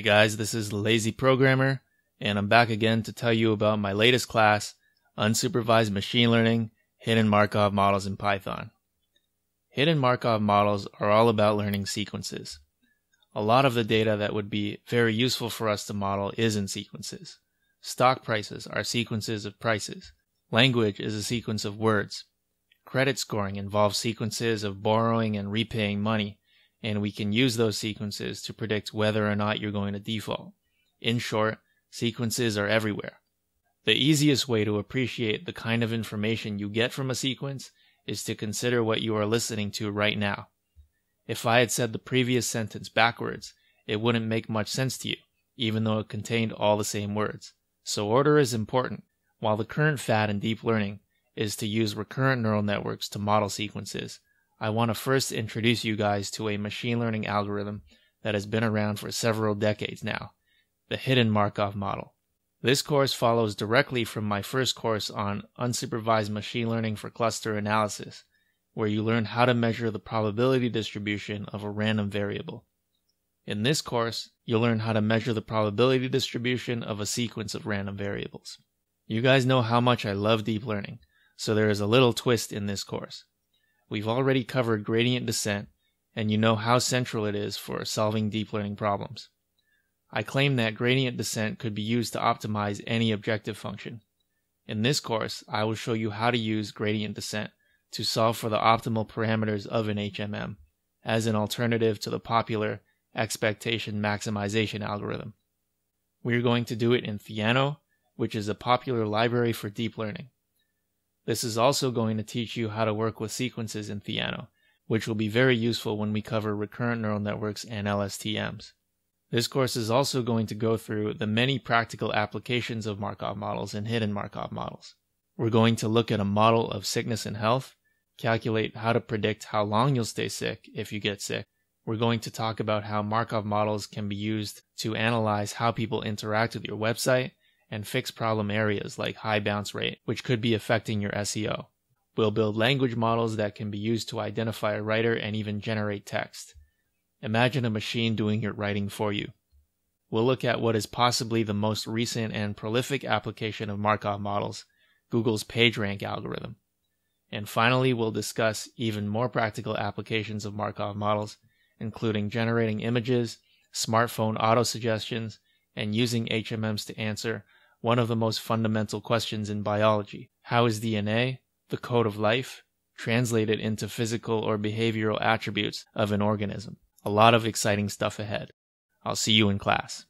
guys, this is Lazy Programmer, and I'm back again to tell you about my latest class, Unsupervised Machine Learning, Hidden Markov Models in Python. Hidden Markov models are all about learning sequences. A lot of the data that would be very useful for us to model is in sequences. Stock prices are sequences of prices. Language is a sequence of words. Credit scoring involves sequences of borrowing and repaying money and we can use those sequences to predict whether or not you're going to default. In short, sequences are everywhere. The easiest way to appreciate the kind of information you get from a sequence is to consider what you are listening to right now. If I had said the previous sentence backwards, it wouldn't make much sense to you, even though it contained all the same words. So order is important. While the current fad in deep learning is to use recurrent neural networks to model sequences, I want to first introduce you guys to a machine learning algorithm that has been around for several decades now, the hidden Markov model. This course follows directly from my first course on unsupervised machine learning for cluster analysis, where you learn how to measure the probability distribution of a random variable. In this course, you'll learn how to measure the probability distribution of a sequence of random variables. You guys know how much I love deep learning, so there is a little twist in this course. We've already covered gradient descent, and you know how central it is for solving deep learning problems. I claim that gradient descent could be used to optimize any objective function. In this course, I will show you how to use gradient descent to solve for the optimal parameters of an HMM as an alternative to the popular expectation maximization algorithm. We are going to do it in Theano, which is a popular library for deep learning. This is also going to teach you how to work with sequences in Theano, which will be very useful when we cover recurrent neural networks and LSTMs. This course is also going to go through the many practical applications of Markov models and hidden Markov models. We're going to look at a model of sickness and health, calculate how to predict how long you'll stay sick if you get sick. We're going to talk about how Markov models can be used to analyze how people interact with your website and fix problem areas like high bounce rate, which could be affecting your SEO. We'll build language models that can be used to identify a writer and even generate text. Imagine a machine doing your writing for you. We'll look at what is possibly the most recent and prolific application of Markov models, Google's PageRank algorithm. And finally, we'll discuss even more practical applications of Markov models, including generating images, smartphone auto suggestions, and using HMMs to answer one of the most fundamental questions in biology. How is DNA, the code of life, translated into physical or behavioral attributes of an organism? A lot of exciting stuff ahead. I'll see you in class.